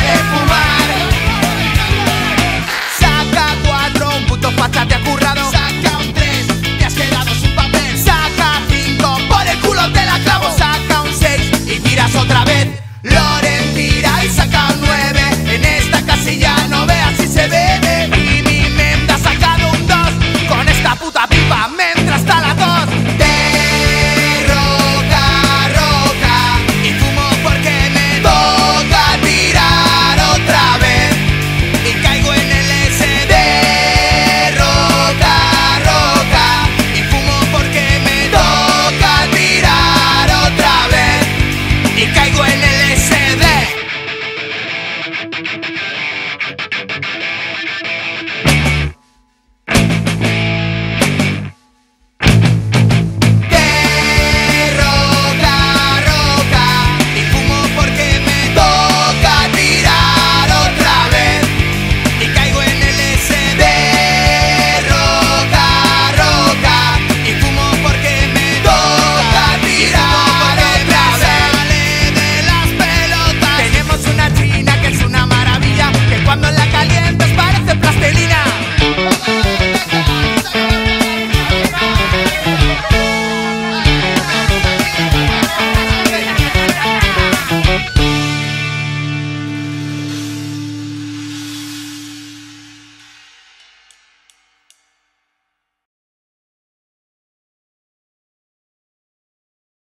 puede